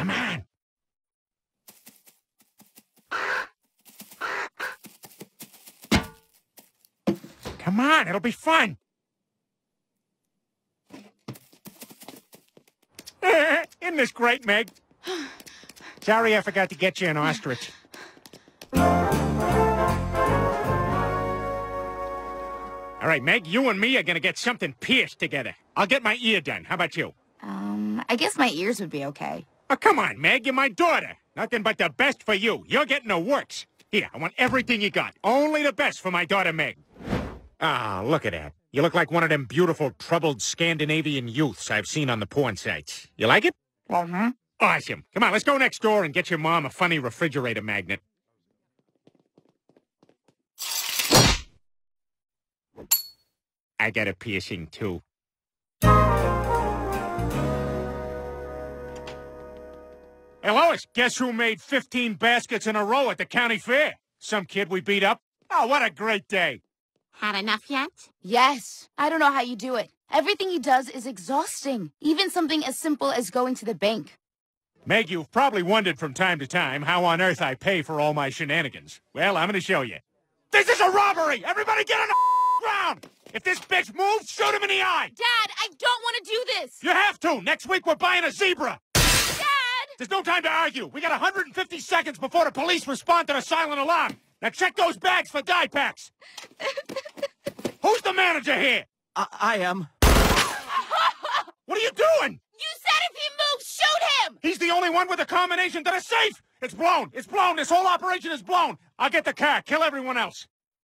Come on. Come on, it'll be fun. Isn't this great, Meg? Sorry I forgot to get you an ostrich. All right, Meg, you and me are gonna get something pierced together. I'll get my ear done. How about you? Um, I guess my ears would be okay. Oh, come on, Meg, you're my daughter. Nothing but the best for you. You're getting the works. Here, I want everything you got. Only the best for my daughter, Meg. Ah, look at that. You look like one of them beautiful, troubled Scandinavian youths I've seen on the porn sites. You like it? Uh-huh. Awesome. Come on, let's go next door and get your mom a funny refrigerator magnet. I got a piercing, too. Hey, Lois, guess who made 15 baskets in a row at the county fair? Some kid we beat up? Oh, what a great day. Had enough yet? Yes. I don't know how you do it. Everything he does is exhausting. Even something as simple as going to the bank. Meg, you've probably wondered from time to time how on earth I pay for all my shenanigans. Well, I'm gonna show you. This is a robbery! Everybody get on the ground! If this bitch moves, shoot him in the eye! Dad, I don't want to do this! You have to! Next week we're buying a zebra! Dad! There's no time to argue. We got 150 seconds before the police respond to the silent alarm. Now check those bags for dye packs. Who's the manager here? I, I am. What are you doing? You said if he moves, shoot him! He's the only one with a combination to the safe. It's blown. It's blown. This whole operation is blown. I'll get the car. Kill everyone else.